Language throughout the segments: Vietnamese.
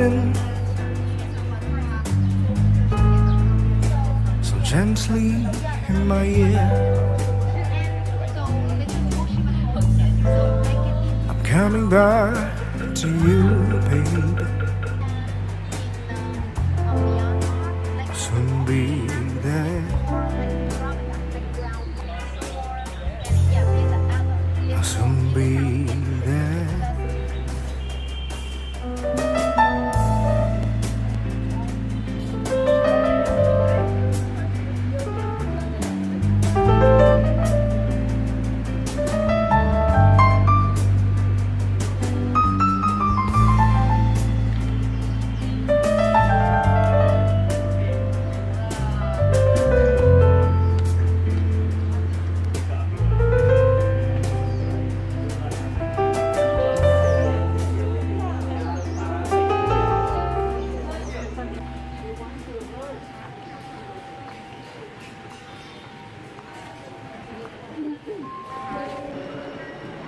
breathing so gently in my ear. I'm coming back to you, baby. Soon be there. I'll soon be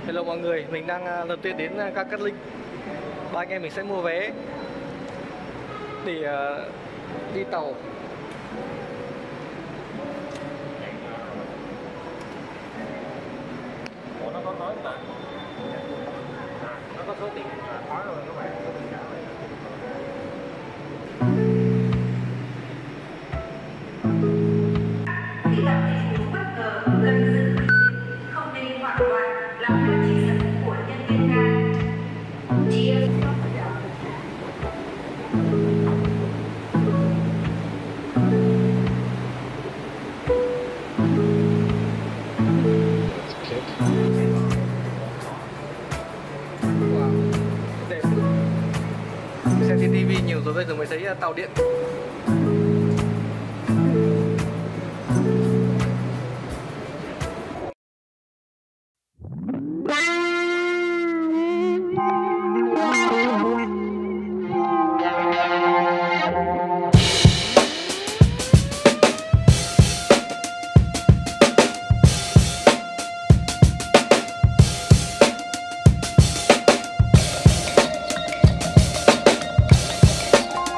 Hello mọi người, mình đang à, lần tiên đến các ga Cát Linh. Ba anh em mình sẽ mua vé Để à, đi tàu. Ủa nó có nói mà à, nó có số tiền rồi các bạn. Wow, xem trên TV nhiều rồi bây giờ mới thấy à, tàu điện.